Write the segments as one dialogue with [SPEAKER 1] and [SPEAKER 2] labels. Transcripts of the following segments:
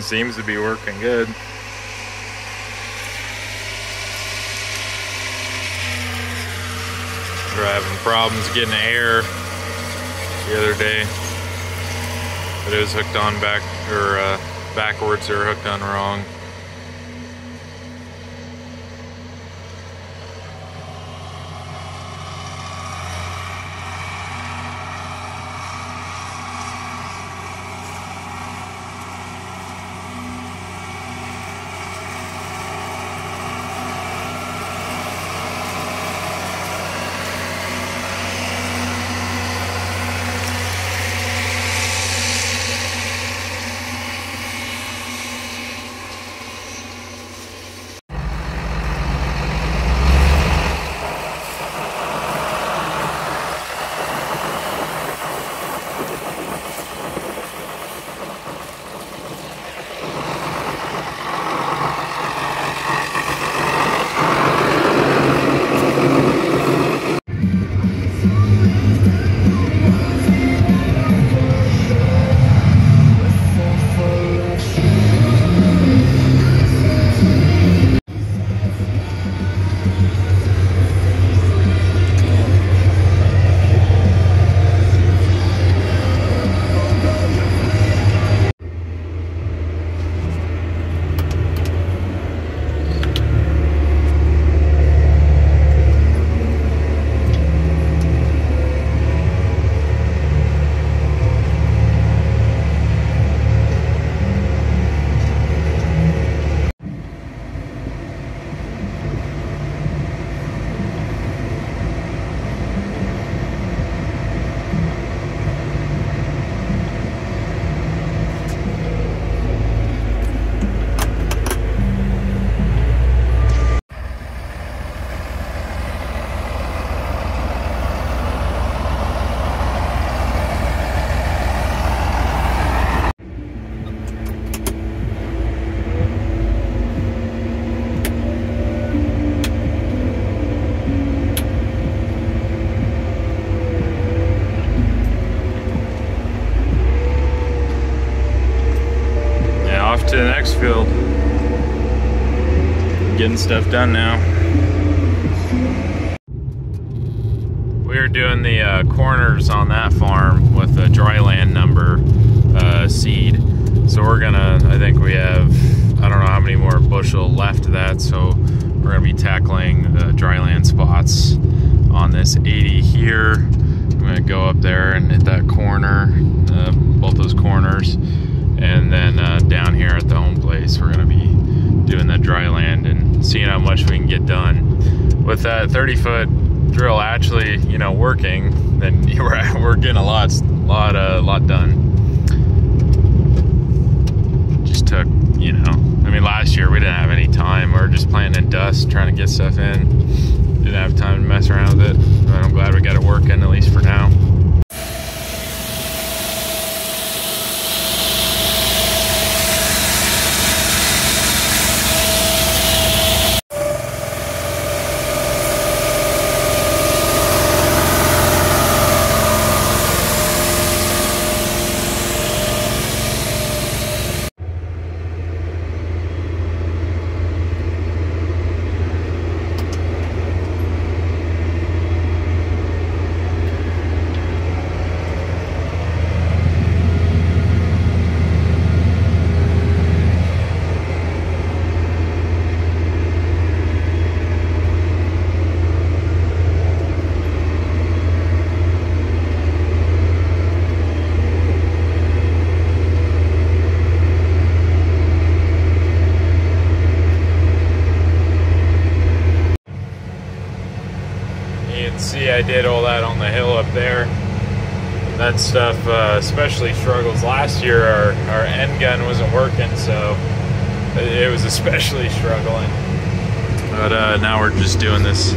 [SPEAKER 1] Seems to be working good. We're having problems getting air the other day. But it was hooked on back or uh, backwards or hooked on wrong. Off to the next field. Getting stuff done now. We are doing the uh, corners on that farm with the dryland number uh, seed. So we're gonna, I think we have, I don't know how many more bushel left of that. So we're gonna be tackling the dryland spots on this 80 here. I'm gonna go up there and hit that corner, uh, both those corners. And then uh, down here at the home place, we're gonna be doing that dry land and seeing how much we can get done. With that 30 foot drill actually, you know, working, then we're, we're getting a lot, lot, uh, lot done. Just took, you know, I mean, last year we didn't have any time. We were just planting in dust, trying to get stuff in. Didn't have time to mess around with it. But I'm glad we got it working, at least for now. You can see I did all that on the hill up there. That stuff uh, especially struggles. Last year our, our end gun wasn't working, so it was especially struggling. But uh, now we're just doing this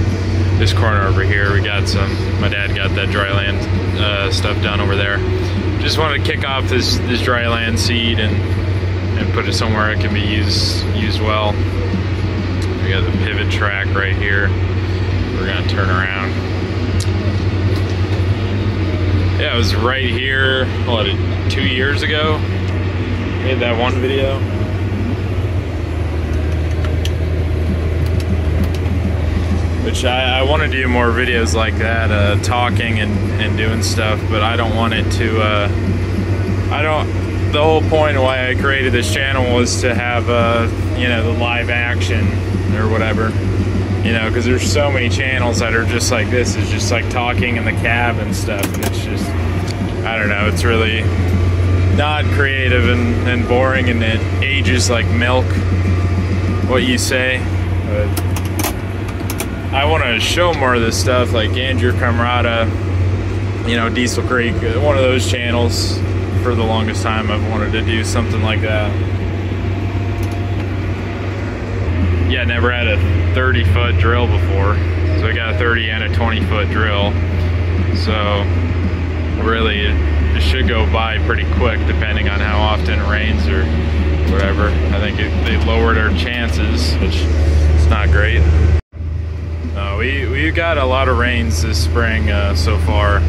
[SPEAKER 1] this corner over here. We got some. My dad got that dry land uh, stuff done over there. Just wanted to kick off this this dry land seed and and put it somewhere it can be used used well. We got the pivot track right here. We're gonna turn around. Yeah, it was right here. What two years ago? Made that one video. Which I, I want to do more videos like that, uh, talking and, and doing stuff, but I don't want it to, uh, I don't, the whole point why I created this channel was to have, uh, you know, the live action or whatever. You know, because there's so many channels that are just like this, is just like talking in the cab and stuff, and it's just, I don't know, it's really not creative and, and boring, and it ages like milk, what you say. But, I want to show more of this stuff, like Andrew Camarata, you know, Diesel Creek, uh, one of those channels. For the longest time, I've wanted to do something like that. Yeah, never had a 30 foot drill before. So I got a 30 and a 20 foot drill. So really, it, should go by pretty quick depending on how often it rains or whatever. I think it, they lowered our chances, which is not great. Uh, we we got a lot of rains this spring uh, so far,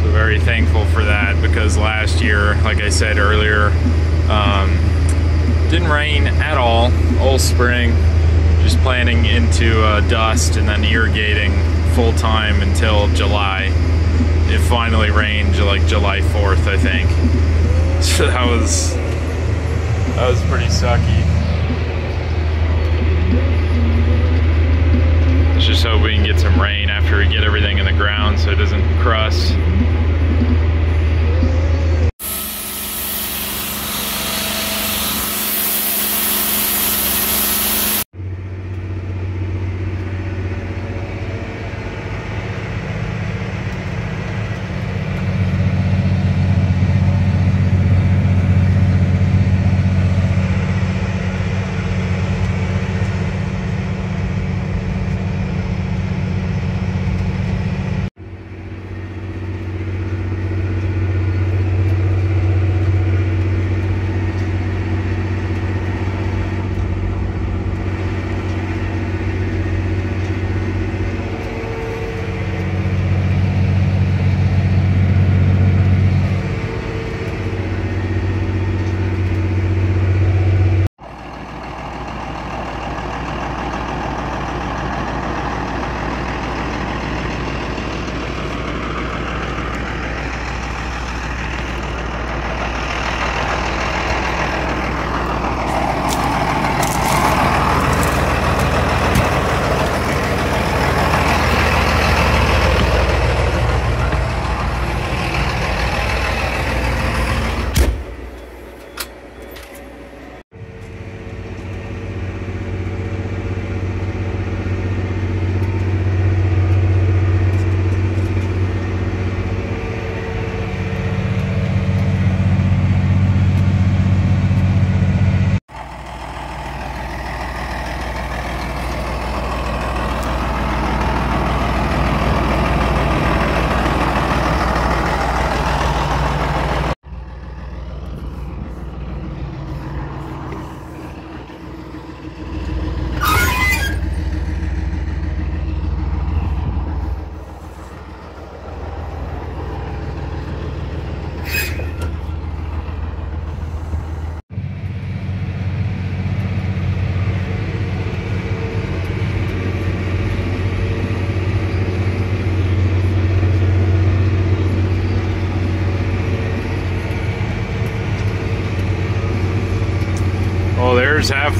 [SPEAKER 1] so very thankful for that because last year, like I said earlier, um, didn't rain at all all spring. Just planting into uh, dust and then irrigating full time until July. It finally rained like July 4th, I think. So that was that was pretty sucky. Let's just hope we can get some rain after we get everything in the ground so it doesn't crust.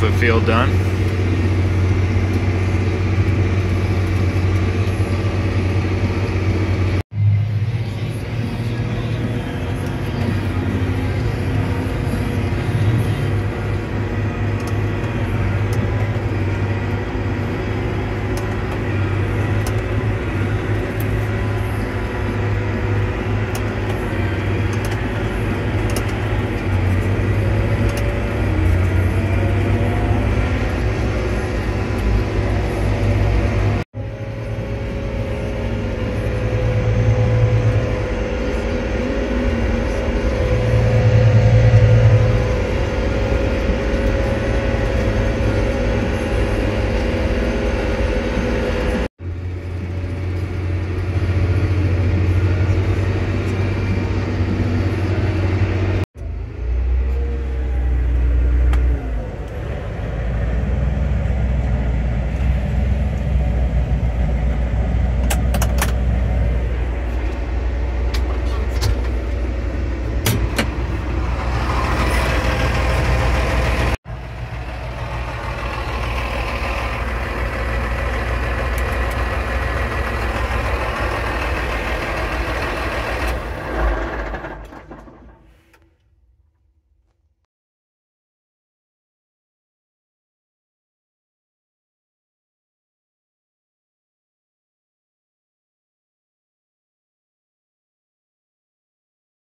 [SPEAKER 1] The field done.